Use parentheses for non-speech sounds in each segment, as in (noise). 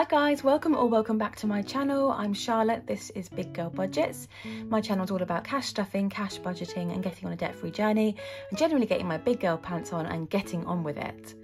Hi guys, welcome or welcome back to my channel. I'm Charlotte, this is Big Girl Budgets. My channel is all about cash stuffing, cash budgeting and getting on a debt-free journey and generally getting my big girl pants on and getting on with it.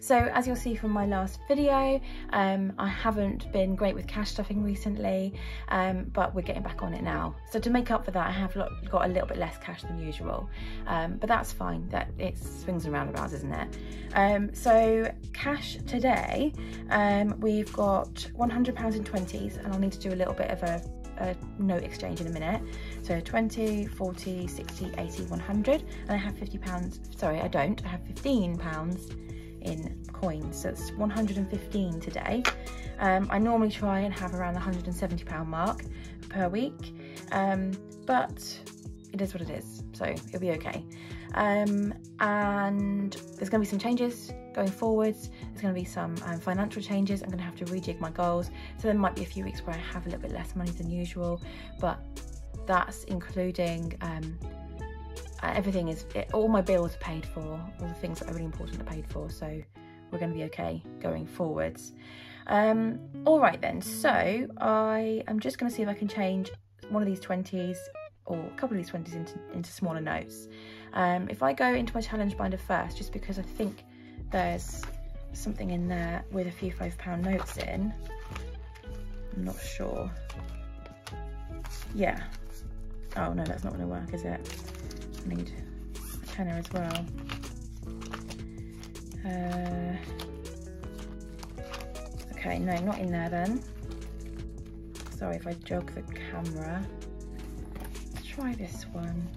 So as you'll see from my last video, um, I haven't been great with cash stuffing recently, um, but we're getting back on it now. So to make up for that, I have got a little bit less cash than usual, um, but that's fine. That it swings and roundabouts, isn't it? Um, so cash today, um, we've got £100 in 20s, and I'll need to do a little bit of a a note exchange in a minute. So 20, 40, 60, 80, 100, and I have 50 pounds, sorry, I don't, I have 15 pounds in coins. So it's 115 today. Um, I normally try and have around the 170 pound mark per week, um, but it is what it is. So it'll be okay. Um, and there's going to be some changes going forwards. There's going to be some um, financial changes. I'm going to have to rejig my goals. So there might be a few weeks where I have a little bit less money than usual, but that's including um, everything is, all my bills are paid for, all the things that are really important are paid for, so we're going to be okay going forwards. Um, all right then, so I am just going to see if I can change one of these 20s or a couple of these 20s into, into smaller notes. Um, if I go into my challenge binder first, just because I think there's something in there with a few five pound notes in, I'm not sure. Yeah. Oh no, that's not going to work, is it? Need a tenner as well. Uh, okay, no, not in there then. Sorry if I jog the camera. Let's try this one.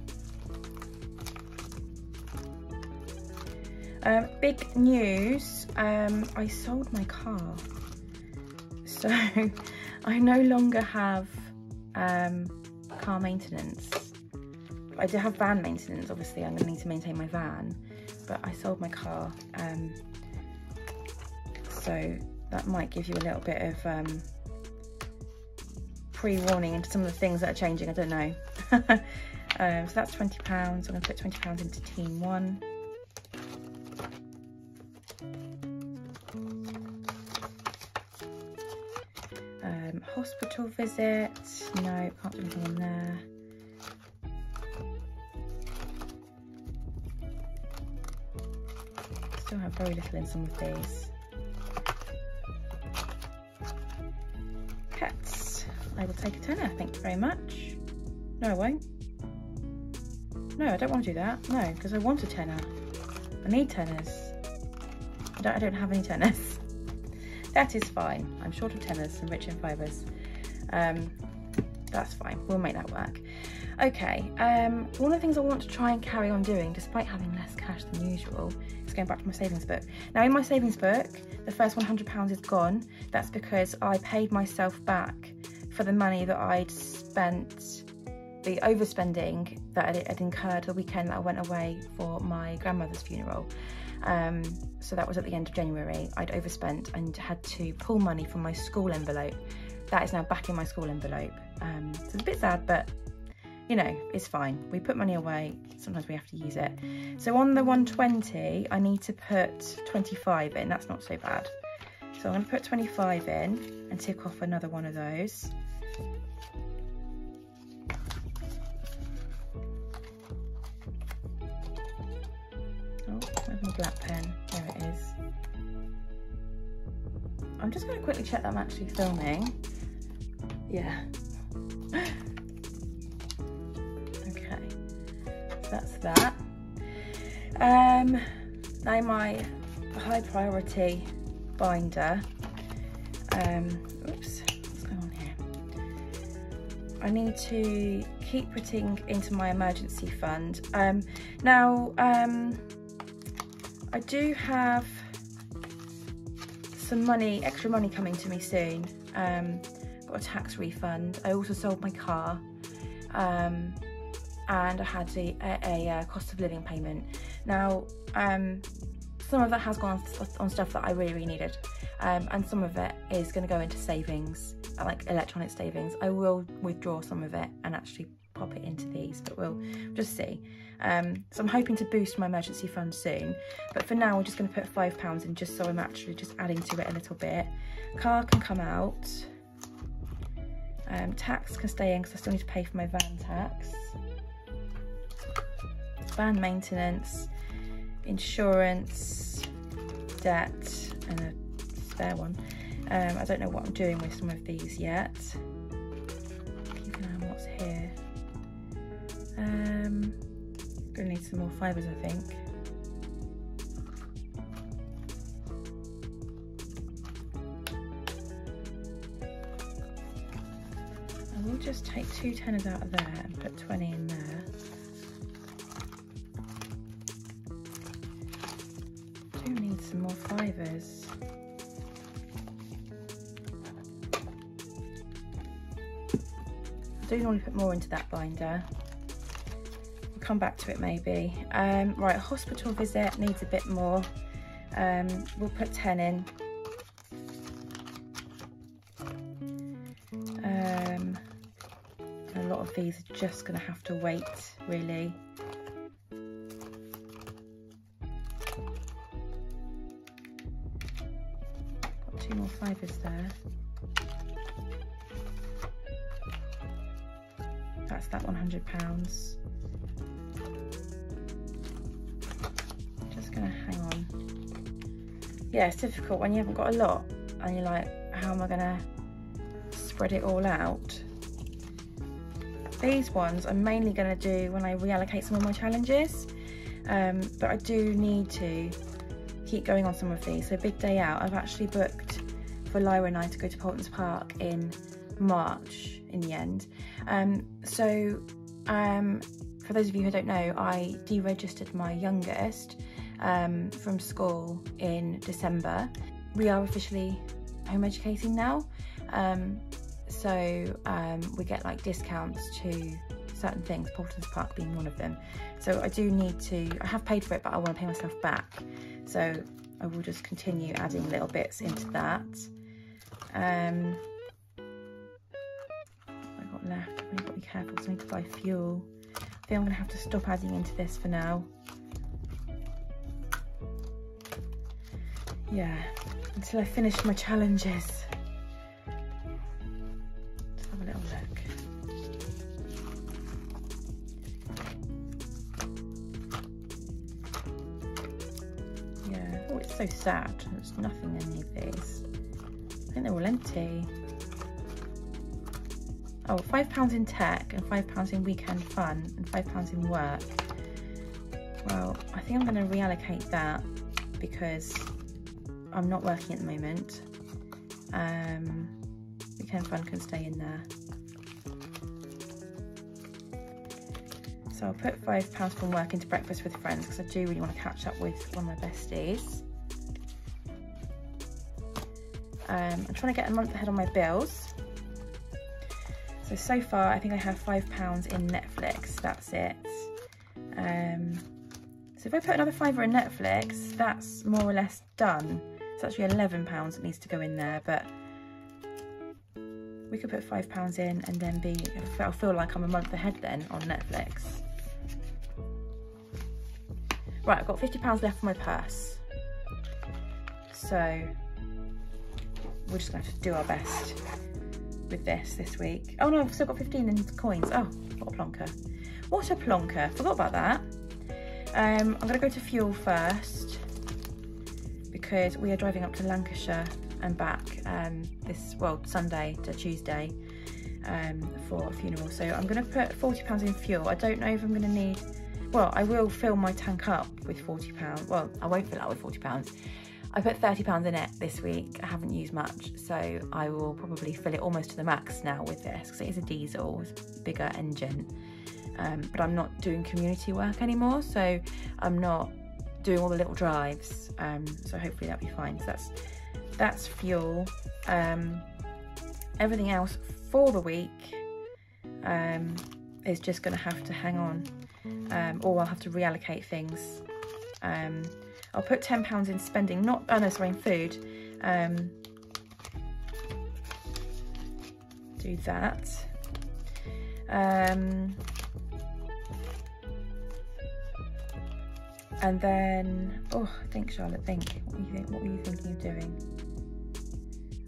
Um, big news, um, I sold my car. So (laughs) I no longer have um, car maintenance. I do have van maintenance, obviously I'm gonna need to maintain my van, but I sold my car. Um, so that might give you a little bit of um, pre-warning into some of the things that are changing, I don't know. (laughs) um, so that's 20 pounds, I'm gonna put 20 pounds into team one. Um, hospital visit, no, can't do anything in there. Still have very little in some of these. Pets. I will take a tenner, thank you very much. No, I won't. No, I don't want to do that. No, because I want a tenner. I need tenners. I don't, I don't have any tenners. (laughs) that is fine. I'm short of tenners and rich in fibres. Um, that's fine. We'll make that work. Okay, um, one of the things I want to try and carry on doing, despite having less cash than usual, going back to my savings book. Now in my savings book, the first £100 is gone. That's because I paid myself back for the money that I'd spent, the overspending that I'd incurred the weekend that I went away for my grandmother's funeral. Um, so that was at the end of January. I'd overspent and had to pull money from my school envelope. That is now back in my school envelope. Um, so it's a bit sad, but you know, it's fine. We put money away, sometimes we have to use it. So on the 120, I need to put 25 in, that's not so bad. So I'm gonna put 25 in and tick off another one of those. Oh, my black pen? There it is. I'm just gonna quickly check that I'm actually filming. Yeah. That's that. Um, now my high priority binder. Um, oops, what's going on here? I need to keep putting into my emergency fund. Um, now, um, I do have some money, extra money coming to me soon. Um, got a tax refund. I also sold my car. Um, and I had a, a, a uh, cost of living payment. Now, um, some of that has gone on stuff that I really, really needed, um, and some of it is going to go into savings, like electronic savings. I will withdraw some of it and actually pop it into these, but we'll just see. Um, so I'm hoping to boost my emergency fund soon, but for now we're just going to put five pounds in just so I'm actually just adding to it a little bit. Car can come out. Um, tax can stay in because I still need to pay for my van tax. Van maintenance, insurance, debt, and a spare one. Um, I don't know what I'm doing with some of these yet. Keeping an eye on what's here. Um, gonna need some more fibres, I think. I will just take two tenners out of there and put 20 in there. Some more fibres. I do normally put more into that binder. We'll come back to it maybe. Um, right, hospital visit needs a bit more. Um, we'll put 10 in. Um, a lot of these are just going to have to wait, really. Fibres there. That's that £100. Just gonna hang on. Yeah, it's difficult when you haven't got a lot and you're like, how am I gonna spread it all out? These ones I'm mainly gonna do when I reallocate some of my challenges, um, but I do need to keep going on some of these. So big day out, I've actually booked for Lyra and I to go to Paultons Park in March in the end. Um, so um, for those of you who don't know, I deregistered my youngest um, from school in December. We are officially home educating now. Um, so um, we get like discounts to certain things, Paultons Park being one of them. So I do need to, I have paid for it, but I want to pay myself back. So I will just continue adding little bits into that. Um, I got left. I've got to be careful because I need to buy fuel. I think I'm going to have to stop adding into this for now. Yeah, until I finish my challenges. Let's have a little look. Yeah, oh, it's so sad. There's nothing in these. Think they're all empty. Oh, five pounds in tech and five pounds in weekend fun and five pounds in work. Well, I think I'm going to reallocate that because I'm not working at the moment. Um, weekend fun can stay in there. So I'll put five pounds from work into breakfast with friends because I do really want to catch up with one of my besties. Um, I'm trying to get a month ahead on my bills. So, so far I think I have five pounds in Netflix, that's it. Um, so if I put another fiver in Netflix, that's more or less done. It's actually 11 pounds that needs to go in there, but we could put five pounds in and then be, I'll feel like I'm a month ahead then on Netflix. Right, I've got 50 pounds left for my purse. So we're just gonna have to do our best with this this week. Oh no, I've still got 15 in coins. Oh, what a plonker. What a plonker. Forgot about that. Um, I'm going to go to fuel first because we are driving up to Lancashire and back um, this, well, Sunday to Tuesday um, for a funeral. So I'm going to put £40 in fuel. I don't know if I'm going to need, well, I will fill my tank up with £40. Well, I won't fill it up with £40. I put £30 in it this week. I haven't used much, so I will probably fill it almost to the max now with this because it is a diesel, bigger engine. Um, but I'm not doing community work anymore, so I'm not doing all the little drives. Um, so hopefully that'll be fine. So that's that's fuel. Um, everything else for the week um, is just going to have to hang on, um, or I'll have to reallocate things. I'll put £10 in spending, not, oh no, sorry, in food. Um, do that. Um, and then, oh, think Charlotte, think. What, you think, what were you thinking of doing?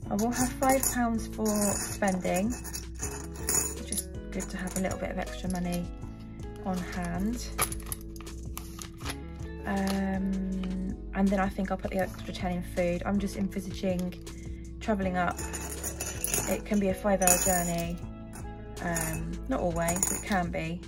I will have five pounds for spending. Just good to have a little bit of extra money on hand. Um, and then I think I'll put the extra 10 in food. I'm just envisaging travelling up. It can be a five hour journey. Um, not always, it can be.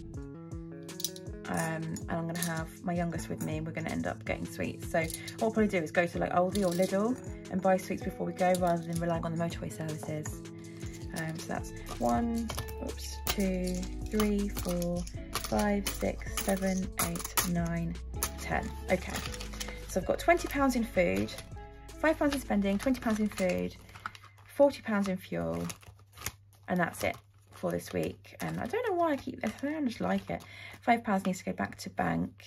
Um, and I'm gonna have my youngest with me and we're gonna end up getting sweets. So what I'll probably do is go to like Aldi or Lidl and buy sweets before we go rather than relying on the motorway services. Um, so that's one, oops, two, three, four, five, six, seven, eight, nine, 10. Okay, so I've got 20 pounds in food, five pounds in spending, 20 pounds in food, 40 pounds in fuel, and that's it for this week. And I don't know why I keep this, I just like it. Five pounds needs to go back to bank.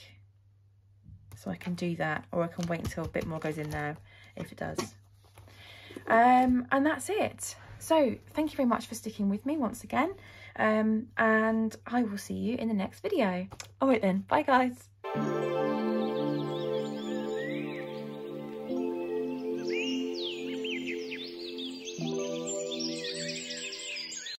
So I can do that, or I can wait until a bit more goes in there if it does. Um, and that's it. So thank you very much for sticking with me once again. Um, and I will see you in the next video. All right then, bye guys.